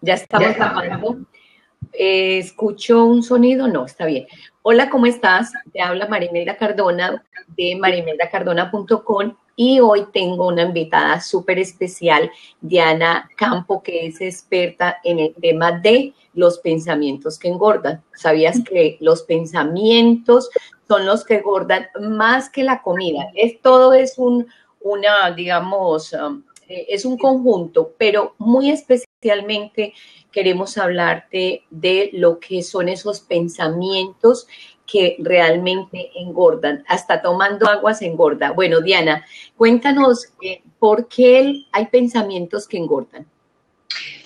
Ya estamos grabando. Eh, ¿Escucho un sonido? No, está bien. Hola, ¿cómo estás? Te habla Marimelda Cardona de marimeldacardona.com y hoy tengo una invitada súper especial, Diana Campo, que es experta en el tema de los pensamientos que engordan. ¿Sabías que los pensamientos son los que engordan más que la comida? Es, todo es un, una, digamos, um, eh, es un conjunto, pero muy especialmente queremos hablarte de lo que son esos pensamientos que realmente engordan. Hasta tomando agua se engorda. Bueno, Diana, cuéntanos eh, por qué hay pensamientos que engordan.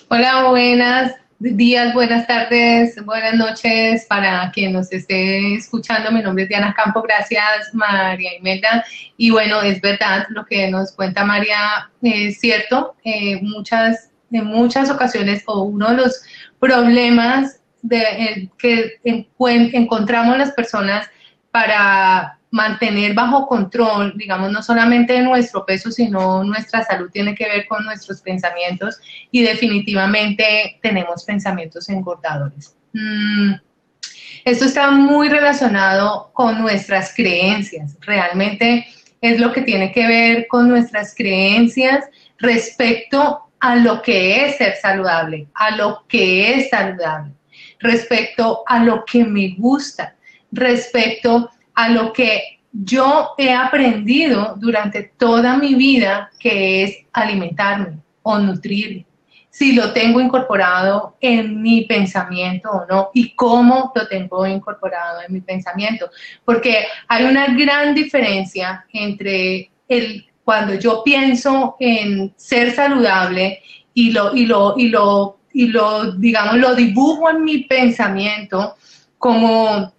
Hola, buenas días, buenas tardes, buenas noches para quien nos esté escuchando. Mi nombre es Diana Campo, gracias María Imelda. Y bueno, es verdad lo que nos cuenta María, es cierto, eh, muchas, en muchas ocasiones o uno de los problemas de, eh, que encontramos las personas para mantener bajo control, digamos, no solamente nuestro peso, sino nuestra salud tiene que ver con nuestros pensamientos y definitivamente tenemos pensamientos engordadores. Mm, esto está muy relacionado con nuestras creencias, realmente es lo que tiene que ver con nuestras creencias respecto a lo que es ser saludable, a lo que es saludable, respecto a lo que me gusta, respecto a lo que yo he aprendido durante toda mi vida, que es alimentarme o nutrirme. Si lo tengo incorporado en mi pensamiento o no, y cómo lo tengo incorporado en mi pensamiento. Porque hay una gran diferencia entre el cuando yo pienso en ser saludable y lo, y lo, y lo, y lo, digamos, lo dibujo en mi pensamiento como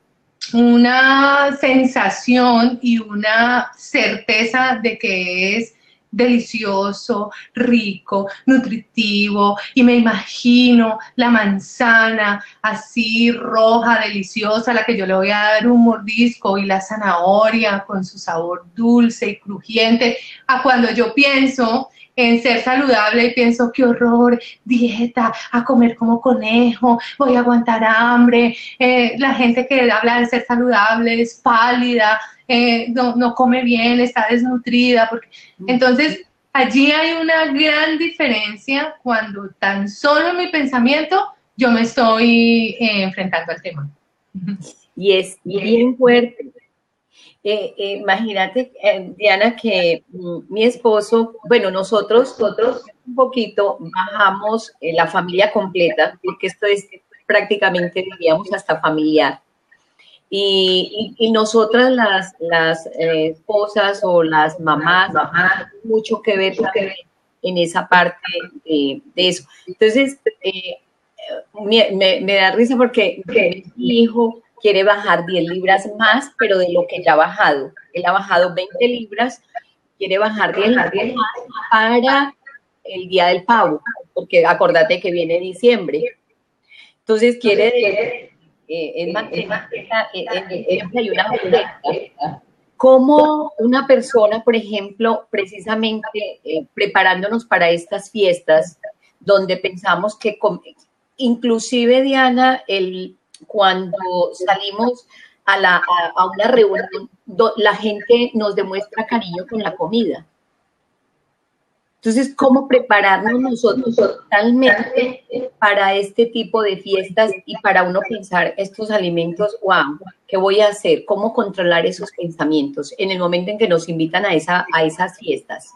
una sensación y una certeza de que es delicioso, rico, nutritivo y me imagino la manzana así roja, deliciosa, a la que yo le voy a dar un mordisco y la zanahoria con su sabor dulce y crujiente, a cuando yo pienso en ser saludable y pienso, qué horror, dieta, a comer como conejo, voy a aguantar hambre, eh, la gente que habla de ser saludable es pálida, eh, no, no, come bien, está desnutrida, porque entonces allí hay una gran diferencia cuando tan solo en mi pensamiento yo me estoy eh, enfrentando al tema. Y es bien fuerte, eh, imagínate, Diana, que mm, mi esposo, bueno, nosotros, nosotros un poquito bajamos la familia completa, porque esto es prácticamente, diríamos, hasta familiar. Y, nosotras, las, las esposas o las mamás, mamás, mucho que ver, en esa parte de, eso. Entonces, me, me, da risa porque mi hijo quiere bajar 10 libras más, pero de lo que ya ha bajado. Él ha bajado 20 libras, quiere bajar 10 libras más para el día del pavo, porque acordate que viene diciembre. Entonces quiere eh, es hay una como una persona, por ejemplo, precisamente eh, preparándonos para estas fiestas, donde pensamos que, inclusive Diana, el, cuando salimos a, la, a, una reunión, la gente nos demuestra cariño con la comida. Entonces, ¿cómo prepararnos nosotros totalmente para este tipo de fiestas y para uno pensar estos alimentos, wow, ¿qué voy a hacer? ¿Cómo controlar esos pensamientos en el momento en que nos invitan a, esa, a esas fiestas?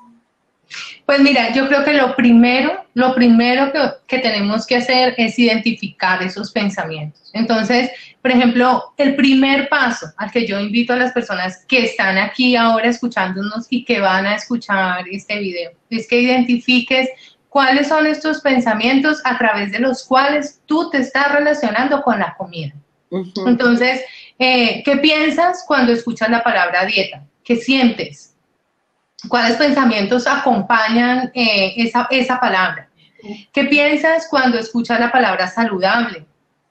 Pues mira, yo creo que lo primero, lo primero que, tenemos que hacer es identificar esos pensamientos. Entonces, por ejemplo, el primer paso al que yo invito a las personas que están aquí ahora escuchándonos y que van a escuchar este video, es que identifiques cuáles son estos pensamientos a través de los cuales tú te estás relacionando con la comida. Entonces, eh, ¿qué piensas cuando escuchas la palabra dieta? ¿Qué sientes? ¿Cuáles pensamientos acompañan eh, esa, esa palabra? ¿Qué piensas cuando escuchas la palabra saludable?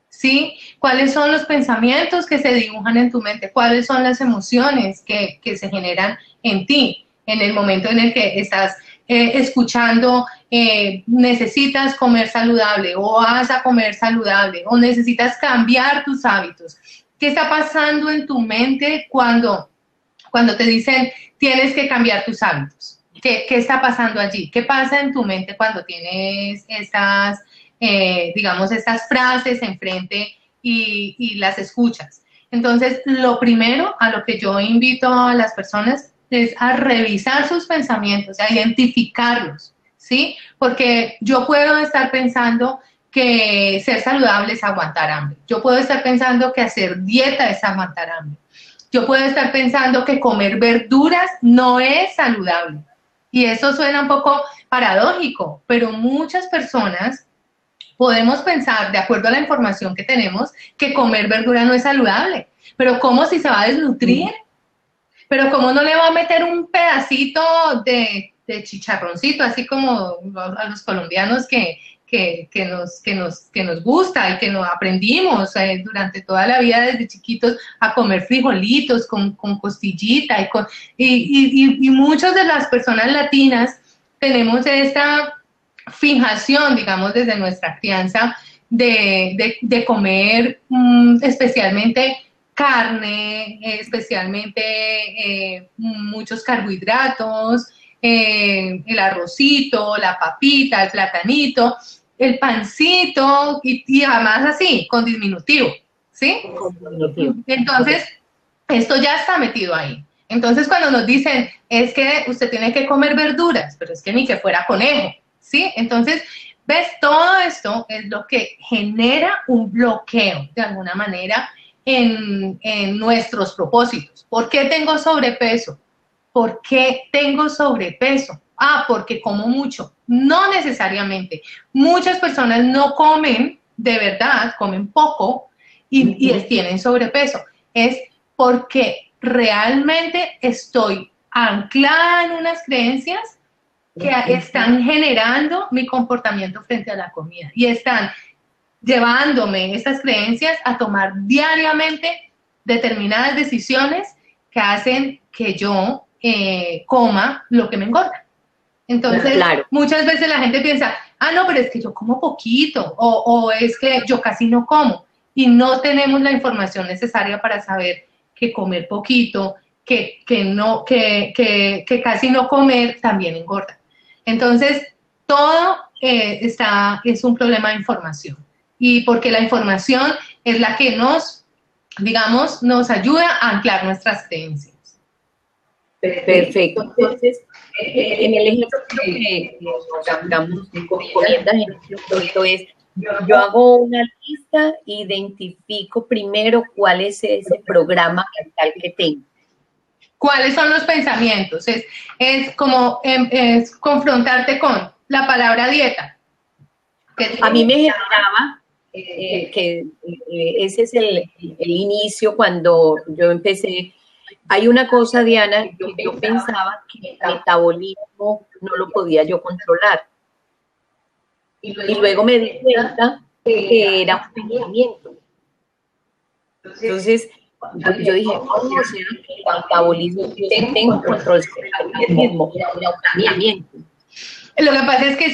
¿Sí? ¿Cuáles son los pensamientos que se dibujan en tu mente? ¿Cuáles son las emociones que, que se generan en ti en el momento en el que estás eh, escuchando eh, necesitas comer saludable o vas a comer saludable o necesitas cambiar tus hábitos. ¿Qué está pasando en tu mente cuando, cuando te dicen tienes que cambiar tus hábitos? ¿Qué, ¿Qué, está pasando allí? ¿Qué pasa en tu mente cuando tienes estas, eh, digamos, estas frases enfrente y, y las escuchas? Entonces, lo primero a lo que yo invito a las personas es a revisar sus pensamientos, a identificarlos, ¿sí? Porque yo puedo estar pensando que ser saludable es aguantar hambre. Yo puedo estar pensando que hacer dieta es aguantar hambre. Yo puedo estar pensando que comer verduras no es saludable. Y eso suena un poco paradójico, pero muchas personas podemos pensar, de acuerdo a la información que tenemos, que comer verdura no es saludable. Pero ¿cómo si se va a desnutrir? Pero ¿cómo no le va a meter un pedacito de, chicharroncito, así como a los colombianos que, que, nos, que, nos, que nos gusta y que nos aprendimos eh, durante toda la vida desde chiquitos a comer frijolitos con, con costillita y, con, y, y, muchas de las personas latinas tenemos esta fijación, digamos, desde nuestra crianza de, de, comer mm, especialmente carne, especialmente eh, muchos carbohidratos, eh, el arrocito, la papita, el platanito, el pancito y, además así, con disminutivo, ¿sí? Entonces, esto ya está metido ahí. Entonces, cuando nos dicen, es que usted tiene que comer verduras, pero es que ni que fuera conejo, ¿sí? Entonces, ¿ves? Todo esto es lo que genera un bloqueo, de alguna manera, en, en nuestros propósitos. ¿Por qué tengo sobrepeso? ¿Por qué tengo sobrepeso? Ah, porque como mucho. No necesariamente. Muchas personas no comen de verdad, comen poco y, tienen sobrepeso. Es porque realmente estoy anclada en unas creencias que están generando mi comportamiento frente a la comida y están llevándome esas creencias a tomar diariamente determinadas decisiones que hacen que yo eh, coma lo que me engorda. Entonces, muchas veces la gente piensa, ah, no, pero es que yo como poquito, o, es que yo casi no como, y no tenemos la información necesaria para saber que comer poquito, que, que no, que, que, que, casi no comer también engorda. Entonces, todo eh, está, es un problema de información. Y porque la información es la que nos, digamos, nos ayuda a anclar nuestras creencias. Perfecto. Entonces, en el ejemplo que de comiendas en este es, yo hago una lista, identifico primero cuál es ese programa mental que tengo. ¿Cuáles son los pensamientos? Es, es como em, es confrontarte con la palabra dieta. A mí me generaba eh, que eh, ese es el, el inicio cuando yo empecé hay una cosa, Diana, que yo pensaba que el metabolismo no lo podía yo controlar. Y luego me di cuenta que era un pensamiento. Entonces, yo dije, ¿cómo será que el metabolismo tengo control sobre el mismo? Era un pensamiento. Lo que pasa es que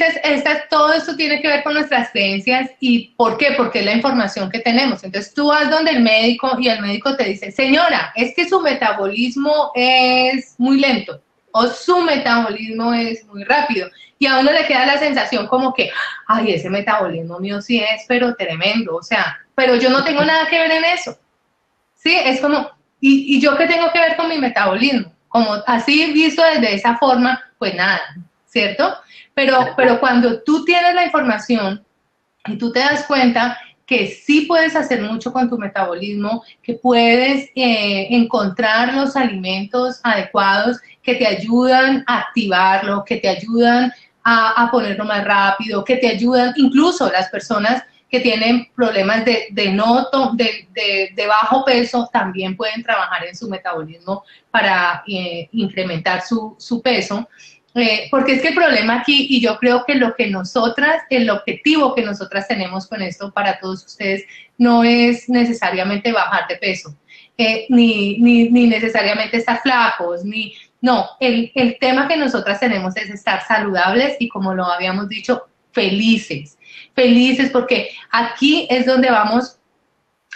todo esto tiene que ver con nuestras creencias y ¿por qué? Porque es la información que tenemos. Entonces tú vas donde el médico y el médico te dice, señora, es que su metabolismo es muy lento o su metabolismo es muy rápido. Y a uno le queda la sensación como que, ay, ese metabolismo mío sí es, pero tremendo. O sea, pero yo no tengo nada que ver en eso. Sí, es como, ¿y, y yo qué tengo que ver con mi metabolismo? Como así visto desde esa forma, pues nada, ¿cierto? Pero, pero cuando tú tienes la información y tú te das cuenta que sí puedes hacer mucho con tu metabolismo, que puedes eh, encontrar los alimentos adecuados que te ayudan a activarlo, que te ayudan a, ponerlo más rápido, que te ayudan, incluso las personas que tienen problemas de, de noto, de, de, bajo peso, también pueden trabajar en su metabolismo para eh, incrementar su, su peso. Eh, porque es que el problema aquí, y yo creo que lo que nosotras, el objetivo que nosotras tenemos con esto para todos ustedes, no es necesariamente bajar de peso, eh, ni, ni, ni, necesariamente estar flacos, ni, No, el, el tema que nosotras tenemos es estar saludables y como lo habíamos dicho, felices. Felices porque aquí es donde vamos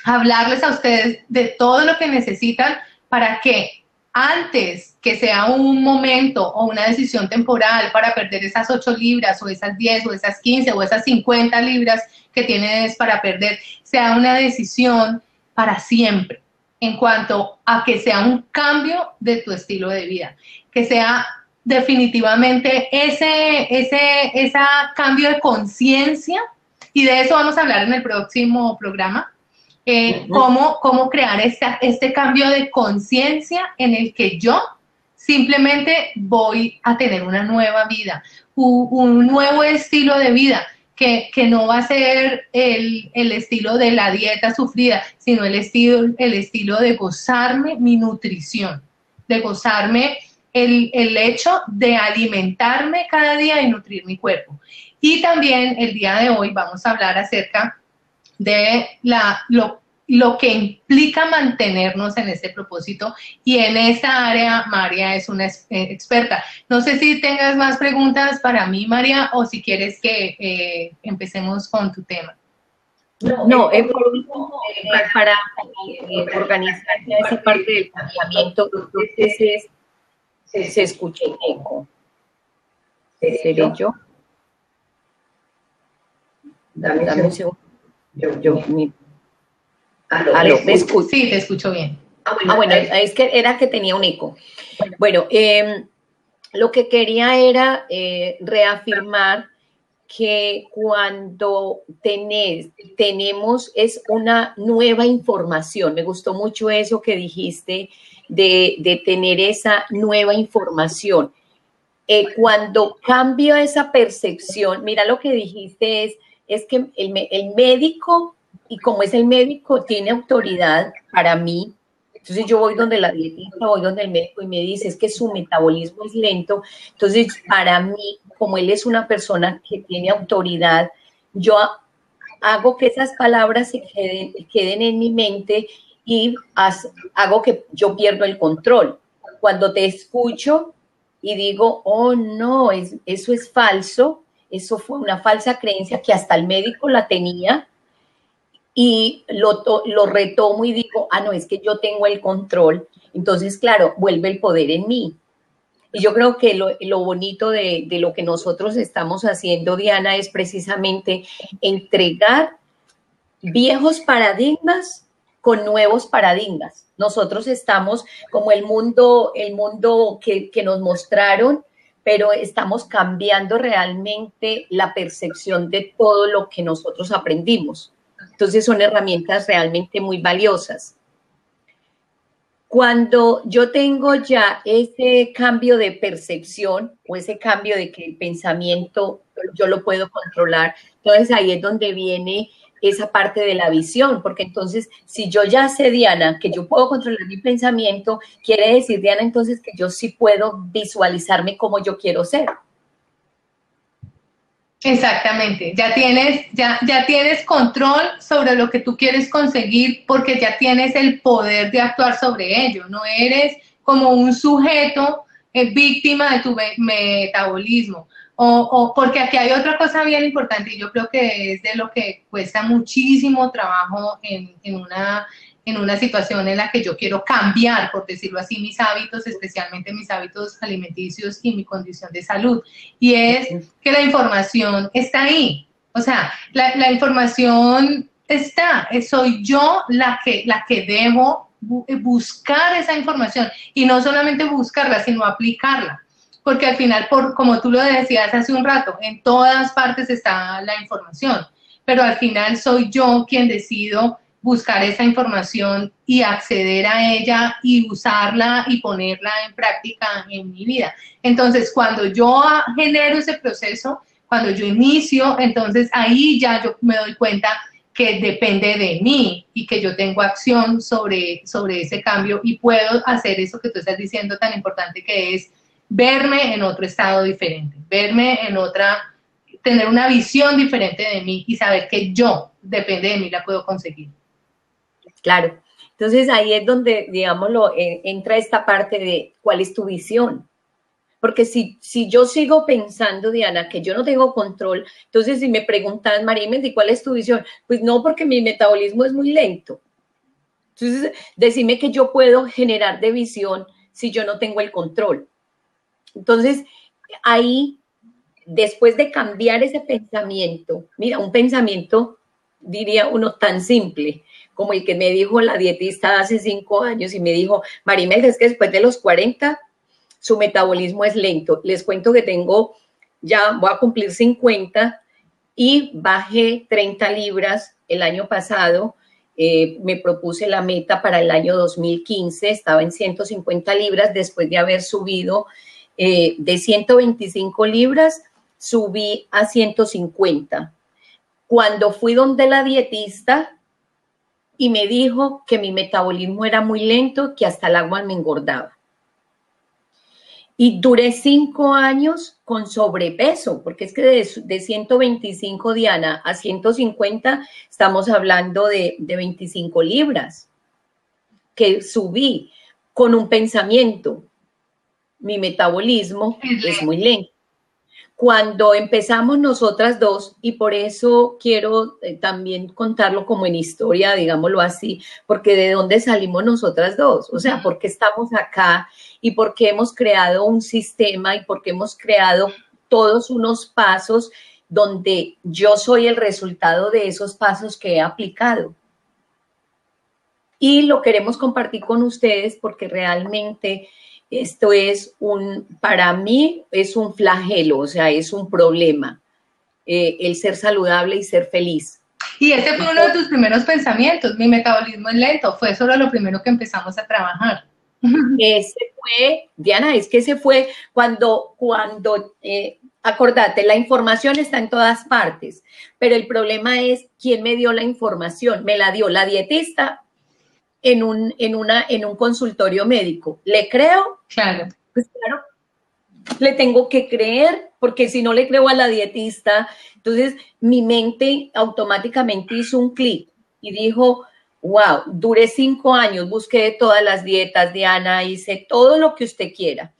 a hablarles a ustedes de todo lo que necesitan para que antes que sea un momento o una decisión temporal para perder esas 8 libras o esas 10 o esas 15 o esas 50 libras que tienes para perder, sea una decisión para siempre en cuanto a que sea un cambio de tu estilo de vida, que sea definitivamente ese, ese, ese cambio de conciencia, y de eso vamos a hablar en el próximo programa, eh, cómo, cómo crear este cambio de conciencia en el que yo simplemente voy a tener una nueva vida, un, nuevo estilo de vida. Que, que, no va a ser el, el, estilo de la dieta sufrida, sino el estilo, el estilo de gozarme mi nutrición, de gozarme el, el, hecho de alimentarme cada día y nutrir mi cuerpo. Y también el día de hoy vamos a hablar acerca de la, lo, lo que implica mantenernos en ese propósito y en esa área María es una eh, experta. No sé si tengas más preguntas para mí, María, o si quieres que eh, empecemos con tu tema. No, no eh, para organizar esa parte del pensamiento, entonces se, se escucha eco. ¿Seré yo? Dame, Dame un segundo. Yo, yo, mi Aló, ¿me escucho? Sí, te escucho bien. Ah, bueno, ah, es que era que tenía un eco. Bueno, em, lo que quería era eh, reafirmar que cuando tenés, tenemos es una nueva información. Me gustó mucho eso que dijiste de, de tener esa nueva información. Eh, cuando cambio esa percepción, mira lo que dijiste es, es que el, el médico y como es el médico, tiene autoridad para mí. Entonces yo voy donde la dietista, voy donde el médico y me dice, es que su metabolismo es lento. Entonces, para mí, como él es una persona que tiene autoridad, yo hago que esas palabras se queden, queden en mi mente y hago que yo pierdo el control. Cuando te escucho y digo, oh no, es, eso es falso, eso fue una falsa creencia que hasta el médico la tenía, y lo, lo retomo y digo, ah, no, es que yo tengo el control. Entonces, claro, vuelve el poder en mí. Y yo creo que lo, bonito de, lo que nosotros estamos haciendo, Diana, es precisamente entregar viejos paradigmas con nuevos paradigmas. Nosotros estamos como el mundo, el mundo que nos mostraron, pero estamos cambiando realmente la percepción de todo lo que nosotros aprendimos. Entonces son herramientas realmente muy valiosas. Cuando yo tengo ya ese cambio de percepción o ese cambio de que el pensamiento yo lo puedo controlar, entonces ahí es donde viene esa parte de la visión, porque entonces si yo ya sé, Diana, que yo puedo controlar mi pensamiento, quiere decir, Diana, entonces que yo sí puedo visualizarme como yo quiero ser. Exactamente, ya tienes, ya, ya tienes control sobre lo que tú quieres conseguir porque ya tienes el poder de actuar sobre ello, no eres como un sujeto eh, víctima de tu metabolismo. O, o, porque aquí hay otra cosa bien importante y yo creo que es de lo que cuesta muchísimo trabajo en, en una en una situación en la que yo quiero cambiar, por decirlo así, mis hábitos, especialmente mis hábitos alimenticios y mi condición de salud. Y es que la información está ahí. O sea, la, la información está, soy yo la que, la que debo buscar esa información y no solamente buscarla, sino aplicarla. Porque al final, por, como tú lo decías hace un rato, en todas partes está la información, pero al final soy yo quien decido buscar esa información y acceder a ella y usarla y ponerla en práctica en mi vida. Entonces, cuando yo genero ese proceso, cuando yo inicio, entonces ahí ya yo me doy cuenta que depende de mí y que yo tengo acción sobre, sobre ese cambio y puedo hacer eso que tú estás diciendo tan importante que es verme en otro estado diferente, verme en otra, tener una visión diferente de mí y saber que yo, depende de mí, la puedo conseguir. Claro. Entonces ahí es donde, digámoslo, eh, entra esta parte de cuál es tu visión. Porque si, si yo sigo pensando, Diana, que yo no tengo control, entonces si me preguntan, María ¿y cuál es tu visión? Pues no, porque mi metabolismo es muy lento. Entonces, decime que yo puedo generar de visión si yo no tengo el control. Entonces, ahí, después de cambiar ese pensamiento, mira, un pensamiento, diría uno, tan simple como el que me dijo la dietista hace cinco años y me dijo, Marimel, es que después de los 40 su metabolismo es lento. Les cuento que tengo, ya voy a cumplir 50 y bajé 30 libras el año pasado. Eh, me propuse la meta para el año 2015, estaba en 150 libras después de haber subido eh, de 125 libras, subí a 150. Cuando fui donde la dietista y me dijo que mi metabolismo era muy lento, que hasta el agua me engordaba. Y duré cinco años con sobrepeso, porque es que de, 125 Diana a 150 estamos hablando de, de 25 libras que subí con un pensamiento. Mi metabolismo es muy lento cuando empezamos nosotras dos, y por eso quiero eh, también contarlo como en historia, digámoslo así, porque de dónde salimos nosotras dos, o sea, porque estamos acá y porque hemos creado un sistema y porque hemos creado todos unos pasos donde yo soy el resultado de esos pasos que he aplicado. Y lo queremos compartir con ustedes porque realmente esto es un, para mí es un flagelo, o sea, es un problema, eh, el ser saludable y ser feliz. Y ese fue uno de tus primeros pensamientos, mi metabolismo es lento, fue solo lo primero que empezamos a trabajar. Ese fue, Diana, es que ese fue cuando, cuando, eh, acordate, la información está en todas partes, pero el problema es quién me dio la información. Me la dio la dietista en un, en una, en un consultorio médico. ¿Le creo? Claro. Pues claro, le tengo que creer, porque si no le creo a la dietista, entonces mi mente automáticamente hizo un clic y dijo, wow, duré cinco años, busqué todas las dietas, Diana, hice todo lo que usted quiera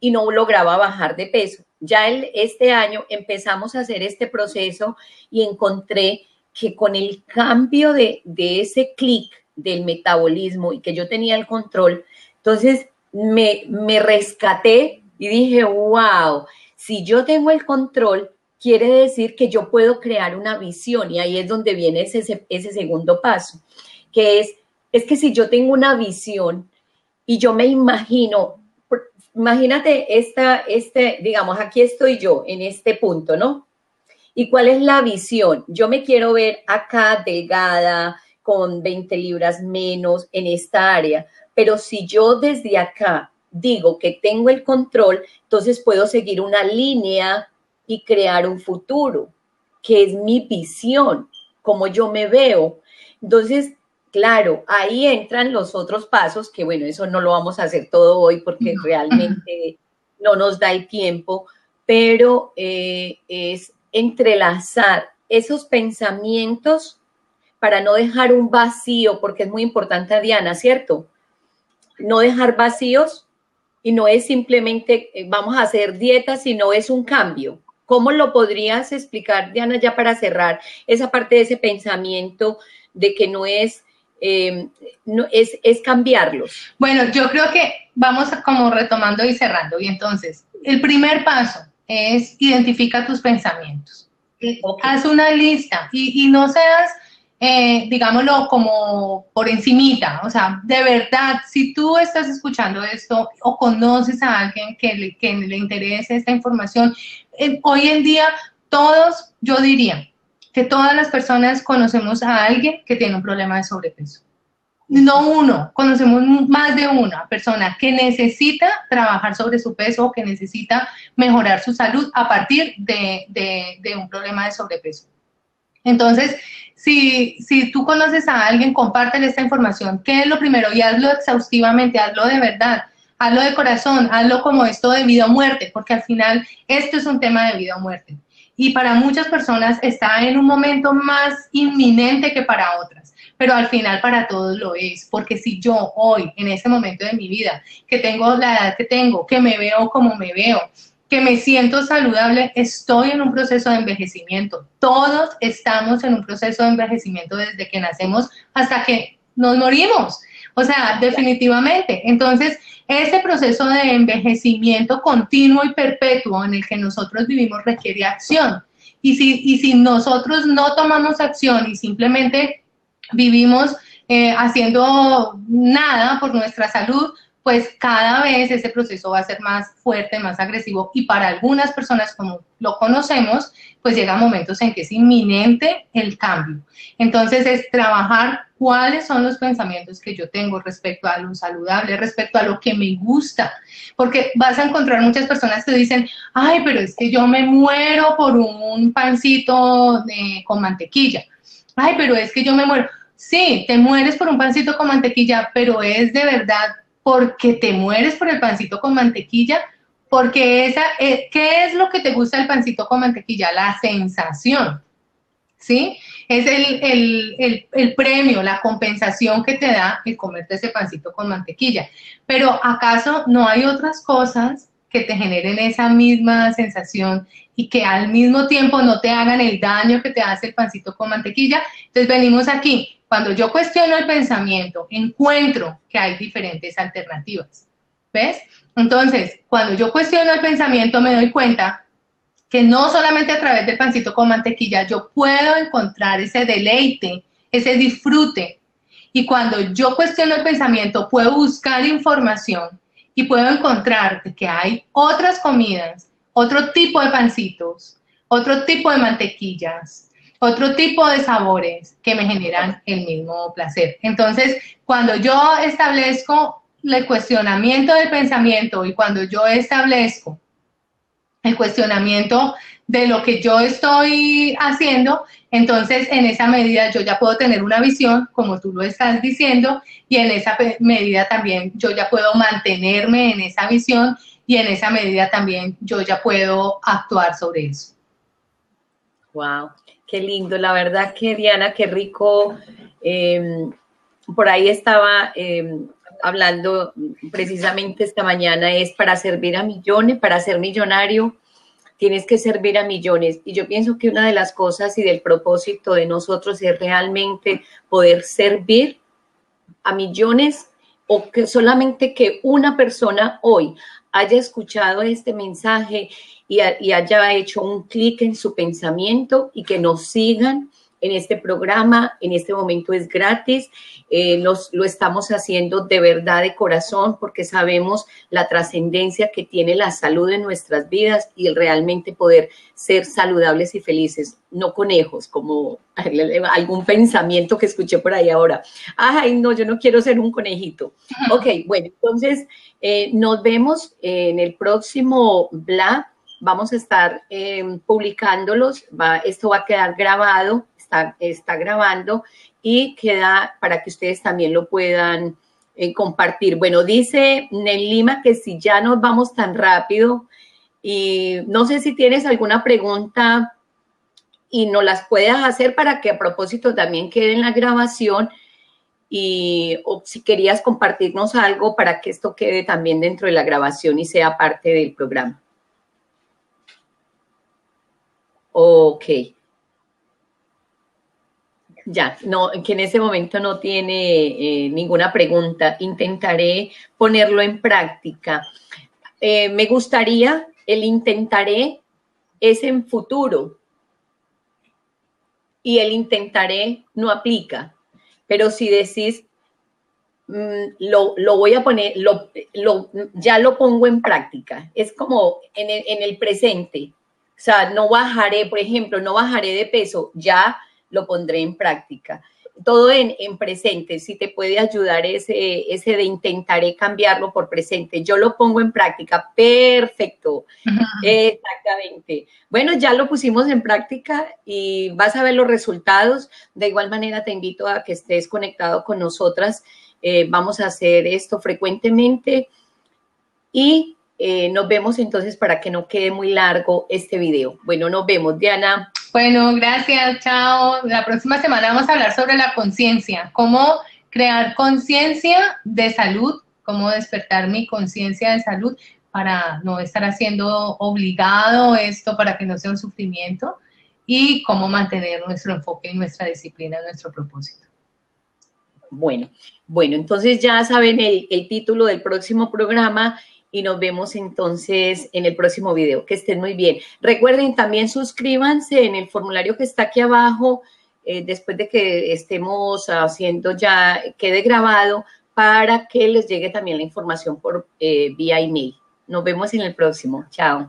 y no lograba bajar de peso. Ya el, este año empezamos a hacer este proceso y encontré que con el cambio de, de ese clic del metabolismo y que yo tenía el control, entonces me, me rescaté y dije, wow, si yo tengo el control, quiere decir que yo puedo crear una visión y ahí es donde viene ese, ese segundo paso, que es, es que si yo tengo una visión y yo me imagino, imagínate esta, este, digamos, aquí estoy yo en este punto, ¿no? ¿Y cuál es la visión? Yo me quiero ver acá delgada, con 20 libras menos en esta área. Pero si yo desde acá digo que tengo el control, entonces puedo seguir una línea y crear un futuro, que es mi visión, como yo me veo. Entonces, claro, ahí entran los otros pasos, que bueno, eso no lo vamos a hacer todo hoy porque realmente no nos da el tiempo, pero eh, es entrelazar esos pensamientos para no dejar un vacío, porque es muy importante, Diana, ¿cierto? No dejar vacíos y no es simplemente eh, vamos a hacer dieta, sino es un cambio. ¿Cómo lo podrías explicar, Diana, ya para cerrar esa parte de ese pensamiento de que no es, em, no, es, es cambiarlos? Bueno, yo creo que vamos como retomando y cerrando. Y entonces, el primer paso es identifica tus pensamientos. Haz una lista y, y no seas eh, digámoslo, como por encimita. O sea, de verdad, si tú estás escuchando esto o conoces a alguien que le, que le interese esta información, eh, hoy en día todos, yo diría que todas las personas conocemos a alguien que tiene un problema de sobrepeso. No uno, conocemos más de una persona que necesita trabajar sobre su peso o que necesita mejorar su salud a partir de, de, de un problema de sobrepeso. Entonces, si, si tú conoces a alguien, compártele esta información. ¿Qué es lo primero? Y hazlo exhaustivamente, hazlo de verdad, hazlo de corazón, hazlo como esto de vida o muerte, porque al final esto es un tema de vida o muerte. Y para muchas personas está en un momento más inminente que para otras. pero al final para todos lo es, porque si yo hoy, en ese momento de mi vida, que tengo la edad que tengo, que me veo como me veo, que me siento saludable, estoy en un proceso de envejecimiento. Todos estamos en un proceso de envejecimiento desde que nacemos hasta que nos morimos. O sea, definitivamente. Entonces, ese proceso de envejecimiento continuo y perpetuo en el que nosotros vivimos requiere acción. Y si, y si nosotros no tomamos acción y simplemente vivimos eh, haciendo nada por nuestra salud, pues cada vez ese proceso va a ser más fuerte, más agresivo y para algunas personas como lo conocemos, pues llega momentos en que es inminente el cambio. Entonces es trabajar cuáles son los pensamientos que yo tengo respecto a lo saludable, respecto a lo que me gusta, porque vas a encontrar muchas personas que dicen, ay, pero es que yo me muero por un pancito con mantequilla, ay, pero es que yo me muero. Sí, te mueres por un pancito con mantequilla, pero es de verdad porque te mueres por el pancito con mantequilla, porque esa, eh, ¿qué es lo que te gusta del pancito con mantequilla? La sensación, ¿sí? Es el, premio, la compensación que te da el comerte ese pancito con mantequilla. Pero ¿acaso no hay otras cosas que te generen esa misma sensación y que al mismo tiempo no te hagan el daño que te hace el pancito con mantequilla? Entonces venimos aquí, cuando yo cuestiono el pensamiento, encuentro que hay diferentes alternativas. ¿Ves? Entonces, cuando yo cuestiono el pensamiento, me doy cuenta que no solamente a través del pancito con mantequilla yo puedo encontrar ese deleite, ese disfrute. Y cuando yo cuestiono el pensamiento, puedo buscar información y puedo encontrar que hay otras comidas, otro tipo de pancitos, otro tipo de mantequillas, otro tipo de sabores que me generan el mismo placer. Entonces, cuando yo establezco el cuestionamiento del pensamiento y cuando yo establezco el cuestionamiento de lo que yo estoy haciendo, entonces en esa medida yo ya puedo tener una visión, como tú lo estás diciendo, y en esa medida también yo ya puedo mantenerme en esa visión y en esa medida también yo ya puedo actuar sobre eso. Wow. Qué lindo, la verdad que Diana, qué rico. Em, por ahí estaba em, hablando precisamente esta mañana, es para servir a millones, para ser millonario, tienes que servir a millones. Y yo pienso que una de las cosas y del propósito de nosotros es realmente poder servir a millones o que solamente que una persona hoy haya escuchado este mensaje y, haya hecho un clic en su pensamiento y que nos sigan en este programa. En este momento es gratis. Eh, lo estamos haciendo de verdad, de corazón, porque sabemos la trascendencia que tiene la salud en nuestras vidas y el realmente poder ser saludables y felices, no conejos, como algún pensamiento que escuché por ahí ahora. Ay, no, yo no quiero ser un conejito. Ok, bueno, entonces eh, nos vemos en el próximo blog vamos a estar em, publicándolos, va, esto va a quedar grabado, está, grabando y queda para que ustedes también lo puedan eh, compartir. Bueno, dice Lima que si ya nos vamos tan rápido y no sé si tienes alguna pregunta y no las puedas hacer para que a propósito también quede en la grabación y o si querías compartirnos algo para que esto quede también dentro de la grabación y sea parte del programa. Ok. Ya, no, que en ese momento no tiene eh, ninguna pregunta. Intentaré ponerlo en práctica. Eh, me gustaría, el intentaré es en futuro y el intentaré no aplica. Pero si decís, mm, lo, voy a poner, lo, ya lo pongo en práctica. Es como en en el presente o sea, no bajaré, por ejemplo, no bajaré de peso, ya lo pondré en práctica. Todo en, presente, si te puede ayudar ese, ese de intentaré cambiarlo por presente. Yo lo pongo en práctica, perfecto. Exactamente. Bueno, ya lo pusimos en práctica y vas a ver los resultados. De igual manera, te invito a que estés conectado con nosotras. Eh, vamos a hacer esto frecuentemente y eh, nos vemos entonces para que no quede muy largo este video. Bueno, nos vemos, Diana. Bueno, gracias, chao. La próxima semana vamos a hablar sobre la conciencia, cómo crear conciencia de salud, cómo despertar mi conciencia de salud para no estar haciendo obligado esto para que no sea un sufrimiento y cómo mantener nuestro enfoque y nuestra disciplina, nuestro propósito. Bueno, bueno, entonces ya saben el, el título del próximo programa y nos vemos entonces en el próximo video. Que estén muy bien. Recuerden también suscríbanse en el formulario que está aquí abajo eh, después de que estemos haciendo ya, quede grabado para que les llegue también la información por eh, vía email. Nos vemos en el próximo. Chao.